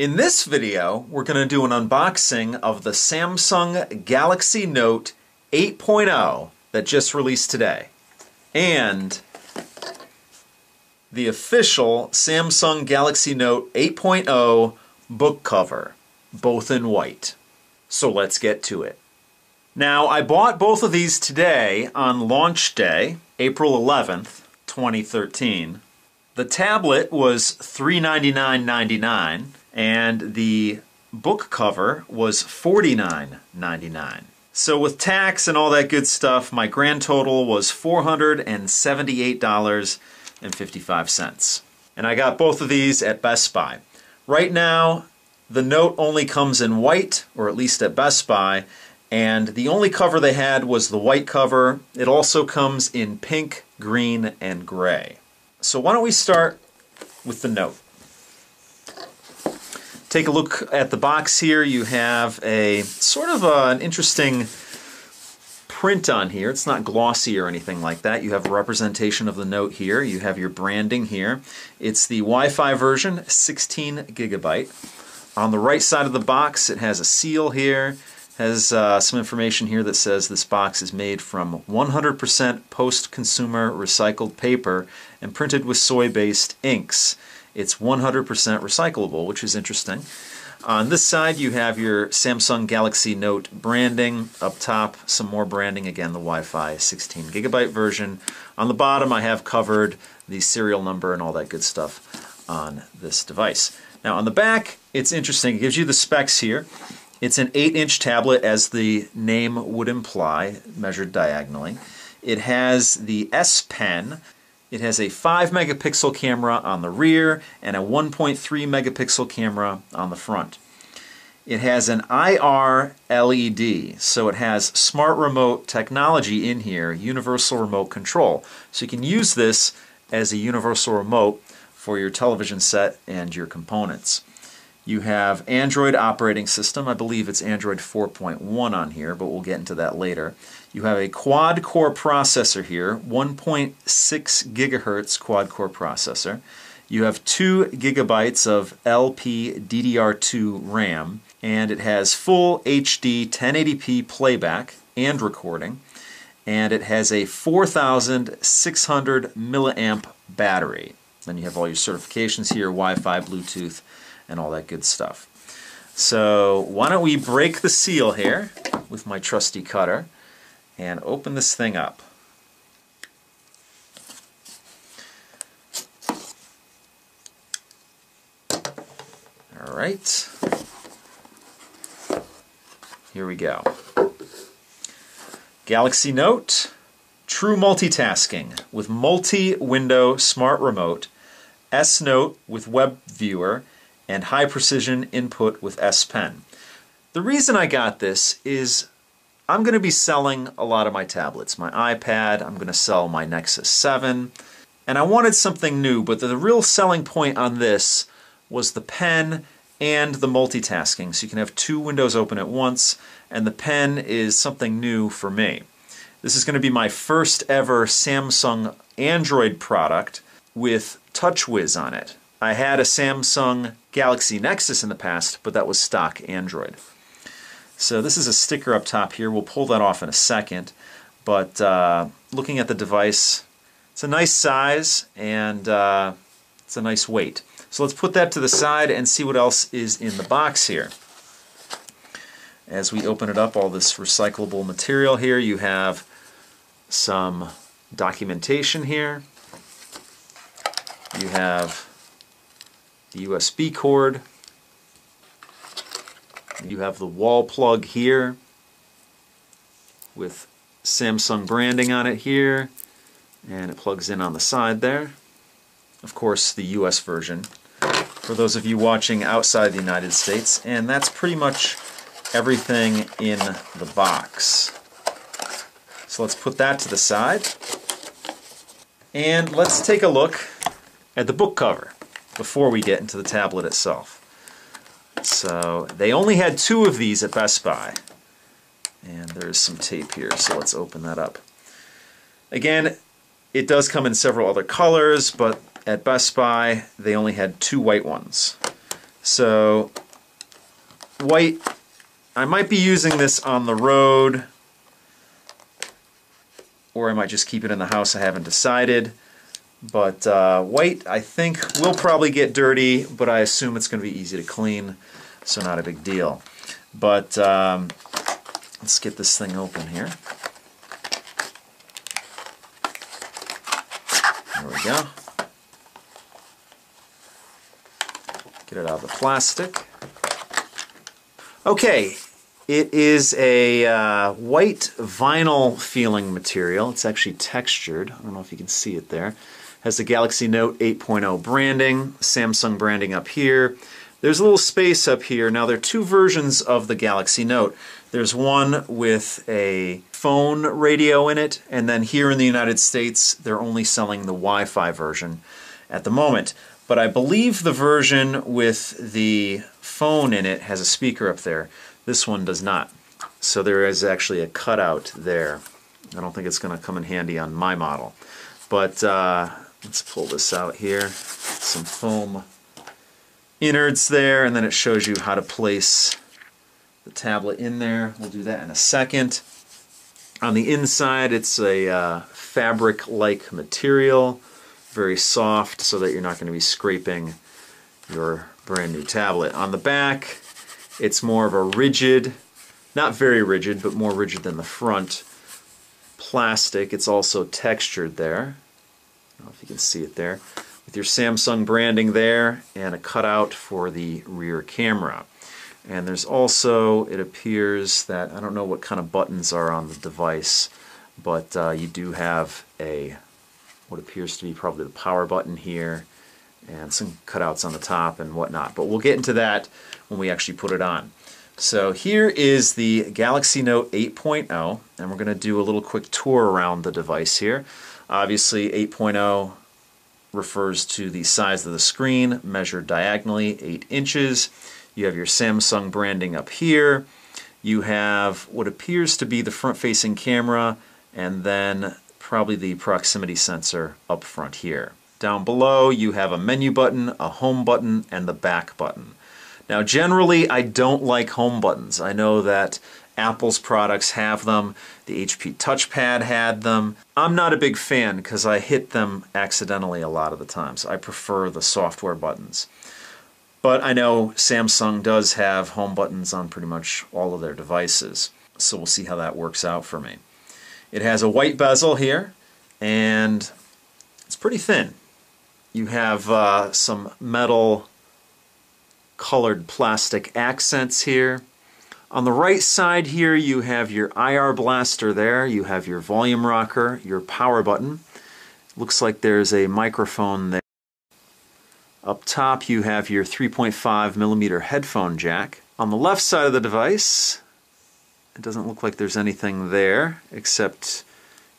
In this video, we're going to do an unboxing of the Samsung Galaxy Note 8.0 that just released today. And the official Samsung Galaxy Note 8.0 book cover, both in white. So let's get to it. Now, I bought both of these today on launch day, April 11th, 2013. The tablet was $399.99 and the book cover was $49.99. So with tax and all that good stuff, my grand total was $478.55. And I got both of these at Best Buy. Right now, the Note only comes in white, or at least at Best Buy, and the only cover they had was the white cover. It also comes in pink, green, and gray. So why don't we start with the Note. Take a look at the box here. You have a sort of a, an interesting print on here. It's not glossy or anything like that. You have a representation of the note here. You have your branding here. It's the Wi-Fi version, 16 gigabyte. On the right side of the box, it has a seal here. Has uh, some information here that says this box is made from 100% post-consumer recycled paper and printed with soy-based inks. It's 100% recyclable, which is interesting. On this side, you have your Samsung Galaxy Note branding. Up top, some more branding. Again, the Wi-Fi 16 gigabyte version. On the bottom, I have covered the serial number and all that good stuff on this device. Now, on the back, it's interesting. It gives you the specs here. It's an 8-inch tablet, as the name would imply, measured diagonally. It has the S Pen, it has a 5 megapixel camera on the rear and a 1.3 megapixel camera on the front. It has an IR LED, so it has smart remote technology in here, universal remote control. So you can use this as a universal remote for your television set and your components. You have Android operating system. I believe it's Android 4.1 on here, but we'll get into that later. You have a quad core processor here, 1.6 gigahertz quad core processor. You have 2 gigabytes of LPDDR2 RAM, and it has full HD 1080p playback and recording, and it has a 4,600 milliamp battery. Then you have all your certifications here, Wi-Fi, Bluetooth, and all that good stuff. So why don't we break the seal here with my trusty cutter and open this thing up. All right. Here we go. Galaxy Note, true multitasking with multi-window smart remote, S Note with web viewer, and high precision input with S Pen. The reason I got this is I'm going to be selling a lot of my tablets. My iPad, I'm going to sell my Nexus 7, and I wanted something new, but the real selling point on this was the pen and the multitasking. So you can have two windows open at once, and the pen is something new for me. This is going to be my first ever Samsung Android product with TouchWiz on it. I had a Samsung Galaxy Nexus in the past, but that was stock Android. So this is a sticker up top here. We'll pull that off in a second. But uh, looking at the device, it's a nice size and uh, it's a nice weight. So let's put that to the side and see what else is in the box here. As we open it up, all this recyclable material here, you have some documentation here. You have the USB cord you have the wall plug here with Samsung branding on it here and it plugs in on the side there. Of course the US version for those of you watching outside the United States and that's pretty much everything in the box. So let's put that to the side and let's take a look at the book cover before we get into the tablet itself. So they only had two of these at Best Buy. And there's some tape here, so let's open that up. Again, it does come in several other colors, but at Best Buy they only had two white ones. So white, I might be using this on the road or I might just keep it in the house. I haven't decided. But uh, white, I think, will probably get dirty, but I assume it's going to be easy to clean, so not a big deal. But um, let's get this thing open here. There we go. Get it out of the plastic. Okay, it is a uh, white vinyl feeling material. It's actually textured. I don't know if you can see it there. Has the Galaxy Note 8.0 branding, Samsung branding up here. There's a little space up here. Now there are two versions of the Galaxy Note. There's one with a phone radio in it, and then here in the United States, they're only selling the Wi-Fi version at the moment. But I believe the version with the phone in it has a speaker up there. This one does not. So there is actually a cutout there. I don't think it's going to come in handy on my model. But uh, let's pull this out here. Some foam innards there, and then it shows you how to place the tablet in there. We'll do that in a second. On the inside, it's a uh, fabric-like material, very soft, so that you're not going to be scraping your brand new tablet. On the back, it's more of a rigid, not very rigid, but more rigid than the front plastic. It's also textured there. Know if you can see it there. With your Samsung branding there and a cutout for the rear camera. And there's also, it appears that, I don't know what kind of buttons are on the device, but uh, you do have a, what appears to be probably the power button here, and some cutouts on the top and whatnot. But we'll get into that when we actually put it on. So here is the Galaxy Note 8.0, and we're going to do a little quick tour around the device here. Obviously 8.0 refers to the size of the screen, measured diagonally, 8 inches. You have your Samsung branding up here. You have what appears to be the front-facing camera, and then probably the proximity sensor up front here. Down below you have a menu button, a home button, and the back button. Now generally I don't like home buttons. I know that Apple's products have them, the HP touchpad had them. I'm not a big fan because I hit them accidentally a lot of the times. I prefer the software buttons. But I know Samsung does have home buttons on pretty much all of their devices. So we'll see how that works out for me. It has a white bezel here and it's pretty thin you have uh, some metal colored plastic accents here. On the right side here you have your IR blaster there, you have your volume rocker, your power button. Looks like there's a microphone there. Up top you have your 3.5 millimeter headphone jack. On the left side of the device, it doesn't look like there's anything there except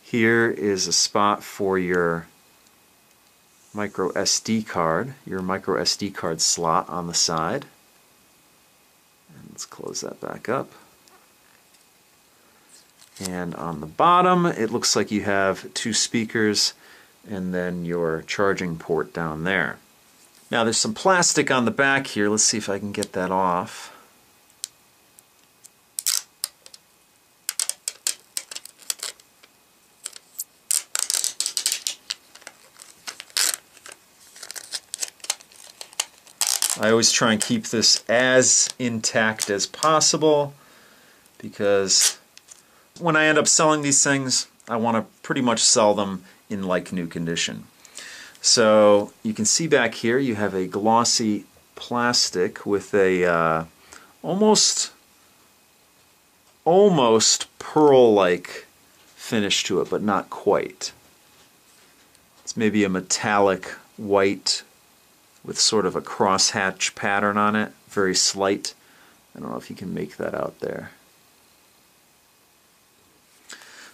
here is a spot for your micro SD card, your micro SD card slot on the side. Let's close that back up. And on the bottom, it looks like you have two speakers and then your charging port down there. Now there's some plastic on the back here. Let's see if I can get that off. I always try and keep this as intact as possible because when I end up selling these things, I want to pretty much sell them in like new condition. So you can see back here you have a glossy plastic with a uh, almost almost pearl-like finish to it, but not quite. It's maybe a metallic white with sort of a crosshatch pattern on it, very slight. I don't know if you can make that out there.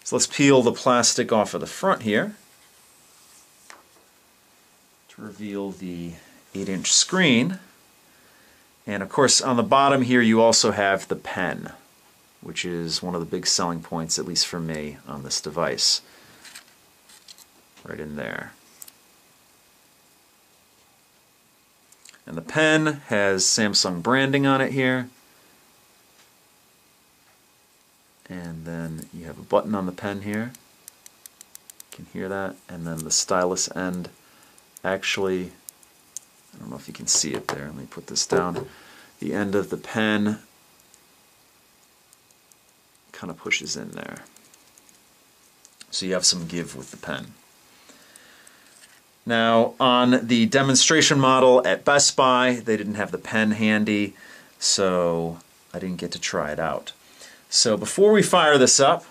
So let's peel the plastic off of the front here to reveal the 8-inch screen. And of course on the bottom here you also have the pen, which is one of the big selling points, at least for me, on this device. Right in there. And the pen has Samsung branding on it here. And then you have a button on the pen here. You can hear that. And then the stylus end actually, I don't know if you can see it there. Let me put this down. The end of the pen kind of pushes in there. So you have some give with the pen. Now, on the demonstration model at Best Buy, they didn't have the pen handy, so I didn't get to try it out. So before we fire this up,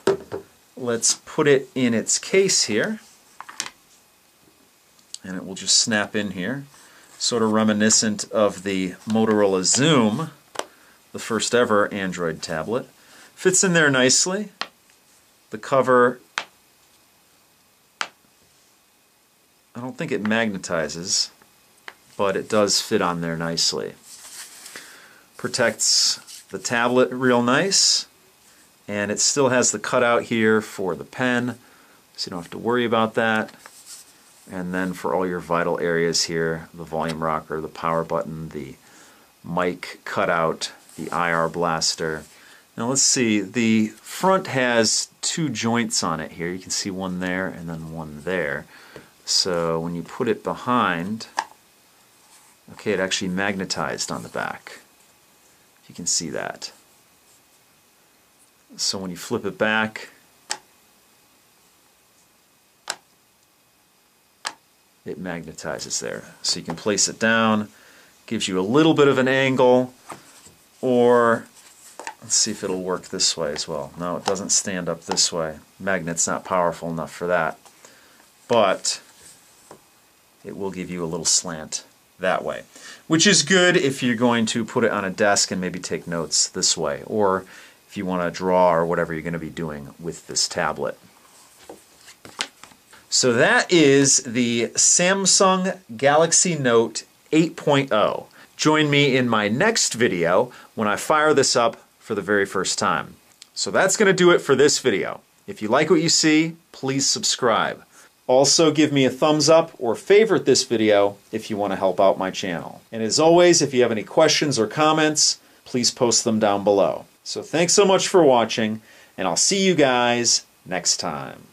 let's put it in its case here. And it will just snap in here. Sort of reminiscent of the Motorola Xoom, the first ever Android tablet. Fits in there nicely. The cover, don't think it magnetizes, but it does fit on there nicely. Protects the tablet real nice and it still has the cutout here for the pen so you don't have to worry about that. And then for all your vital areas here the volume rocker the power button the mic cutout the IR blaster. Now let's see the front has two joints on it here. You can see one there and then one there so when you put it behind okay it actually magnetized on the back you can see that so when you flip it back, it magnetizes there. So you can place it down, gives you a little bit of an angle, or let's see if it'll work this way as well. No, it doesn't stand up this way. Magnet's not powerful enough for that. But it will give you a little slant that way, which is good if you're going to put it on a desk and maybe take notes this way, or if you want to draw or whatever you're going to be doing with this tablet. So that is the Samsung Galaxy Note 8.0. Join me in my next video when I fire this up for the very first time. So that's going to do it for this video. If you like what you see, please subscribe. Also give me a thumbs up or favorite this video if you want to help out my channel. And as always, if you have any questions or comments, please post them down below. So thanks so much for watching, and I'll see you guys next time.